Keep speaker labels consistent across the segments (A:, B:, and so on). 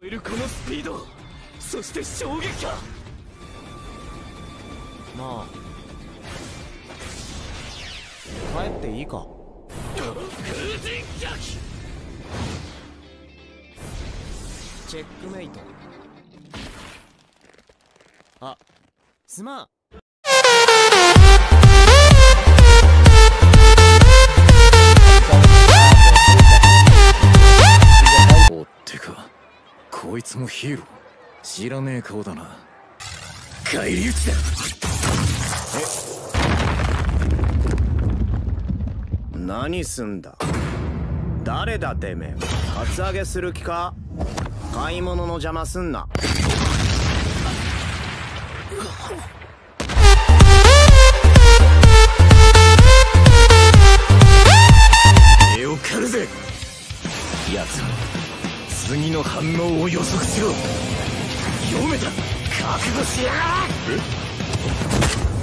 A: えるこのスピードそして衝撃か
B: まあ帰っていいか。チェックメイト。あすまん
C: こいつもヒーロー。知らねえ顔だな。返り討ちだ。
D: 何すんだ。誰だてめえ。カツアゲする気か。買い物の邪魔すんな。
C: 応を予測しろ。読めた。覚悟しやが手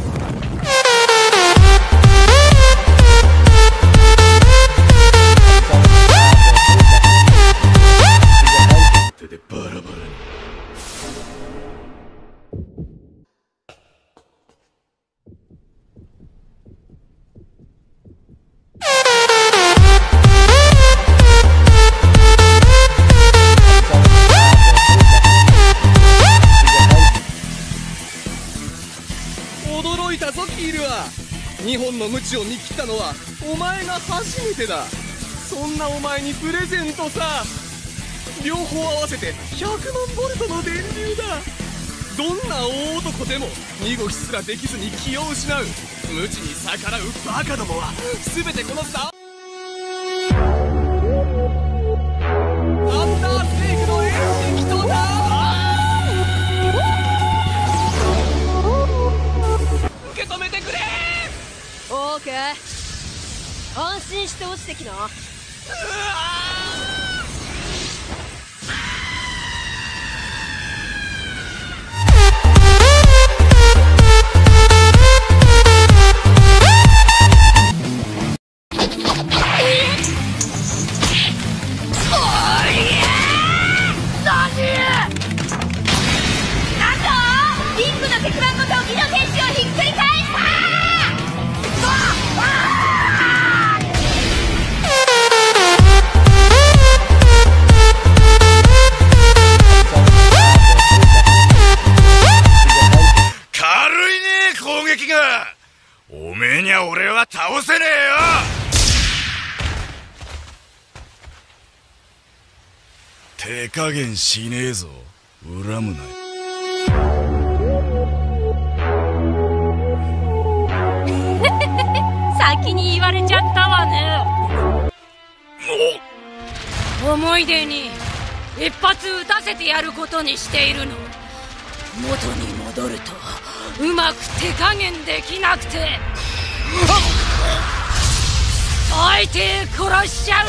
A: たぞキールは2本の無知を見切ったのはお前が初めてだ。そんなお前にプレゼントさ。両方合わせて100万ボルトの電流だ。どんな大男でも身動きすらできずに気を失う。無知に逆らうバカどもは全てこの
E: 3してきな。
F: なんだ？リングの鉄板ごとギの天
C: おめえには俺は倒せねえよ。手加減しねえぞ。恨むなよ。
F: 先に言われちゃったわね。思い出に一発撃たせてやることにしているの。元に戻るとうまく手加減できなくて。相手殺しちゃう。